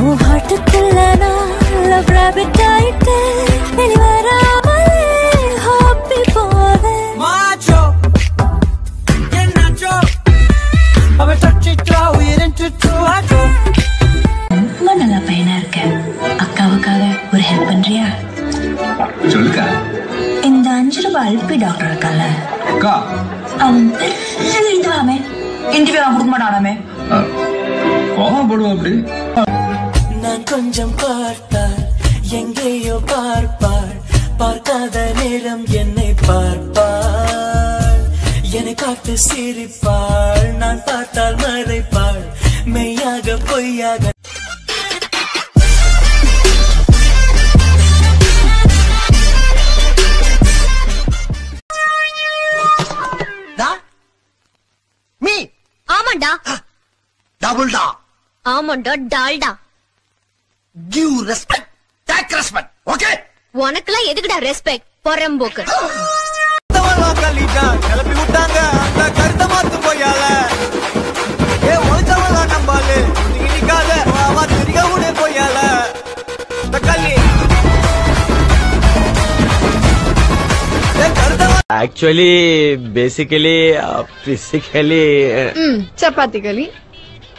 உன் ஹார்ட்டுக்குள்ள நான் love rapid ஆயிட்டு வெளிவராமலே ஹாப்பி போவேன் Macho, என்னாச்சோ அவன் தச்சிட்டா உயிரின்று ஆச்சோ ரொம்ப நல்ல பையனா இருக்க அக்காவுக்காக ஒரு ஹெல்ப் பண்றியா சொல்லுக்கா இந்த அஞ்சு ரூபாய் அல்பி டாக்டர் இருக்கால அக்கா அவன் பெரிய இதுவாமே இன்டர்வியூ அவன் கொடுக்க மாட்டானாமே அஹ், கோவப்படுவோம் அப்படி நான் கொஞ்சம் பார்த்தால் எங்கேயோ பார்ப்பாள். பார்க்காத நேரம் என்னை பார்ப்பாள். என்னை பார்த்து சிரிப்பாள். நான் பார்த்தால் மறைப்பாள். மெய்யாக பொய்யாக. ஆமாண்டா. டபுள் டா ஆமாண்டா Dalda. Give respect take respect okay உனக்கெல்லாம் எதுக்குடா ரெஸ்பெக்ட் பொறம்போக்கு கிளப்பி விட்டாங்க. அந்த கருத்தை மாத்து போயால ஏ ஒழிச்சவங்க நம்பாலு நிக்காத. அவ திரிக உடே போயால தக்காளி ஆக்சுவலி பேசிக்கலி பிசிக்கலி சப்பாத்தி களி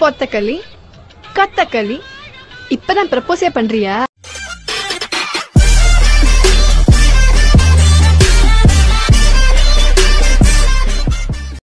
பொத்தக்களி கத்தக்களி இப்பதான் ப்ரப்போஸே பண்றியா?